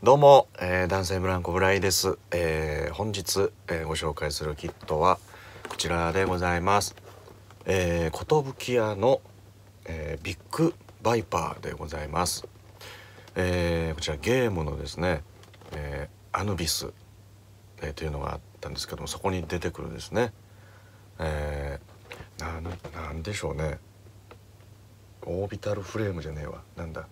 どうも、えー、男性ブランコブライです、えー、本日、えーご紹介するキットはこちらでございます。えー、寿屋の、えービッグバイパーでございます、えーこちらゲームのですね、えーアヌビス、えーというのがあったんですけどもそこに出てくるですね。えー、なななんでしょうね。オービタルフレームじゃねえわ。なんだ。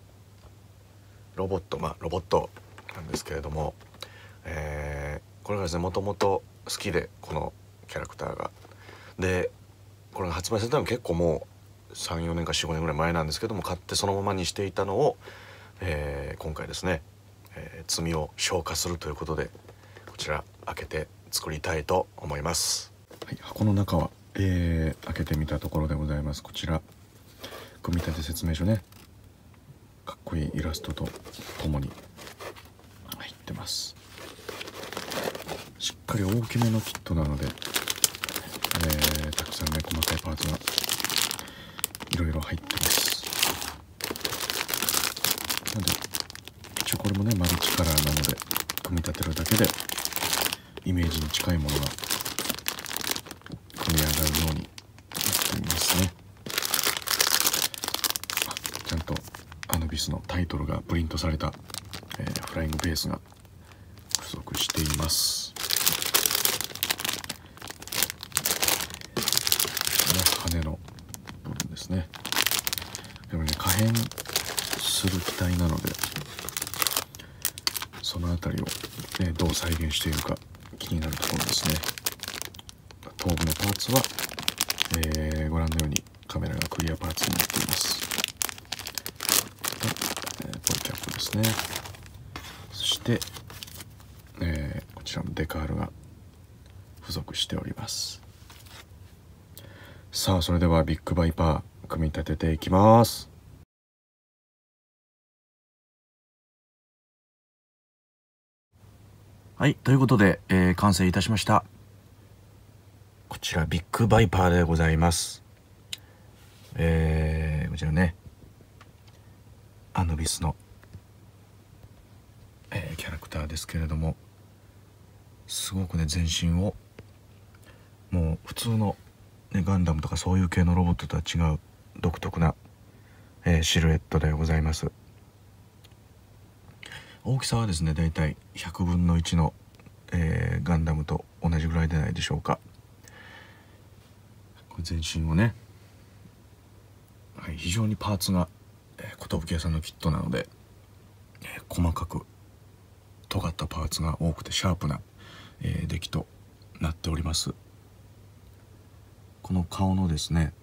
ロボットまあロボット。なんですけれども、えーこれがですねもともと好きでこのキャラクターが。でこれが発売されたの結構もう34年か45年ぐらい前なんですけども買ってそのままにしていたのを、えー今回ですね、えー罪を消化するということでこちら開けて作りたいと思います。はい、箱の中は、えー開けてみたところでございますこちら組み立て説明書ねかっこいいイラストとともにます。しっかり大きめのキットなので、えーたくさんね細かいパーツがいろいろ入ってます。なので一応これもねマルチカラーなので組み立てるだけでイメージに近いものが組み上がるようになっていますね。ちゃんとアヌビスのタイトルがプリントされた、えーフライングベースが付属しています、ね、羽の部分ですね。でもね可変する機体なのでその辺りを、ね、どう再現しているか気になるところですね。頭部のパーツは、えーご覧のようにカメラがクリアパーツになっています。で、えーポリキャップですね。そして、デカールが付属しております。さあそれではビッグバイパー組み立てていきます。はいということで、えー完成いたしました。こちらビッグバイパーでございます。えーこちらねアヌビスの、えーキャラクターですけれども。すごくね全身をもう普通の、ね、ガンダムとかそういう系のロボットとは違う独特な、えーシルエットでございます。大きさはですねだいたい100分の1の、えーガンダムと同じぐらいでないでしょうか。これ全身をね、はい、非常にパーツがえー寿屋さんのキットなので、えー細かく尖ったパーツが多くてシャープな、えー出来となっております。この顔のですね、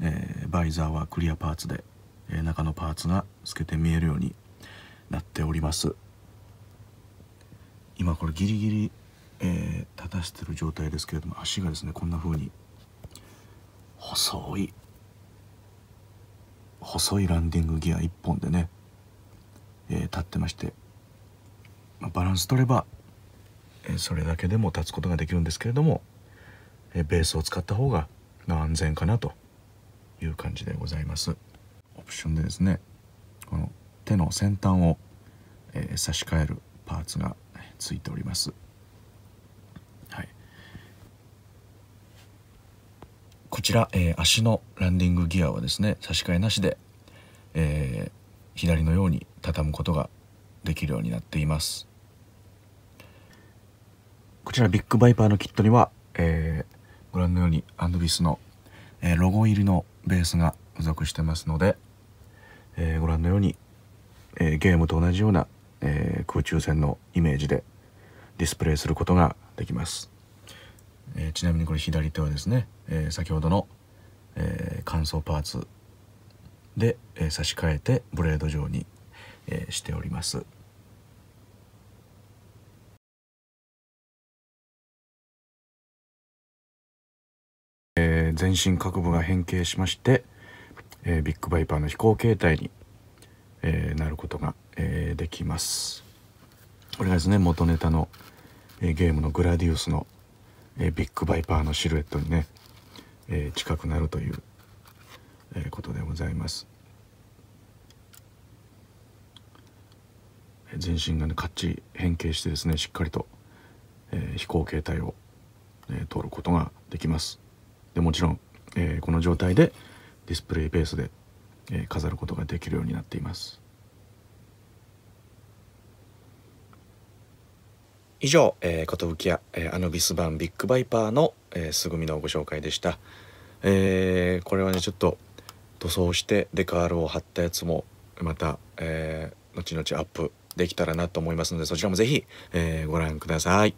えーバイザーはクリアパーツで、えー中のパーツが透けて見えるようになっております。今これギリギリ、えー立たしてる状態ですけれども足がですねこんな風に細い細いランディングギア1本でね、えー立ってまして、まあバランス取れば、それだけでも立つことができるんですけれども、ベースを使った方が、安全かなという感じでございます。オプションでですねこの手の先端を、え差し替えるパーツがついております。はい。こちら、え足のランディングギアはですね差し替えなしで、えー左のように畳むことができるようになっています。こちらビッグバイパーのキットには、えーご覧のようにアンドビスの、えーロゴ入りのベースが付属してますので、えーご覧のように、えゲームと同じような、え空中戦のイメージでディスプレイすることができます、えちなみにこれ左手はですね、え先ほどの、え乾燥パーツで、え差し替えてブレード状に、えしております。えー全身各部が変形しまして、えービッグバイパーの飛行形態に、えーなることが、えーできます。これがですね元ネタの、えーゲームのグラディウスの、えービッグバイパーのシルエットにね、えー近くなるという、えーことでございます、全身がねかっちり変形してですねしっかりと、えー、飛行形態を、えー、通ることができます。でもちろん、えー、この状態でディスプレイベースで、えー、飾ることができるようになっています以上、えー、寿屋、えー、アノビス版ビッグバイパーの、えー、すぐみのご紹介でした、えー、これはねちょっと塗装してデカールを貼ったやつもまた、えー、後々アップできたらなと思いますのでそちらも是非、えー、ご覧ください。